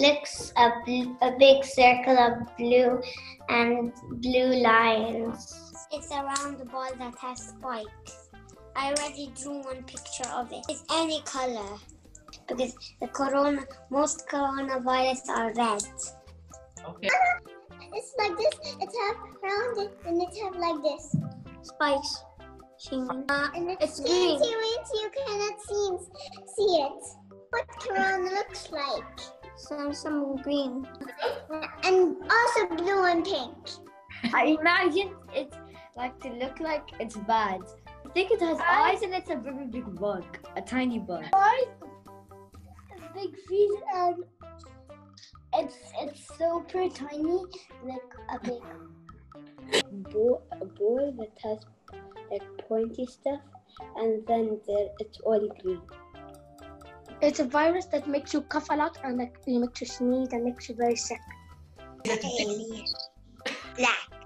looks a, bl- a big circle of blue and blue lines. It's a round ball that has spikes. I already drew one picture of it. It's any color because the corona, most coronavirus are red. Okay. It's like this. It's half rounded and it's half like this. Spikes. Uh, and it's, it's green. Wincy, wincy, you cannot see, see it. What corona looks like. Some some green. And also blue and pink. I imagine it like to look like it's bad. I think it has eyes and it's a very big bug, a tiny bug. Eyes, Big feet and it's it's super tiny, like a big. Ball, a ball that has like pointy stuff, and then there it's all green. It's a virus that makes you cough a lot and like, it makes you sneeze and makes you very sick. Alien. Black.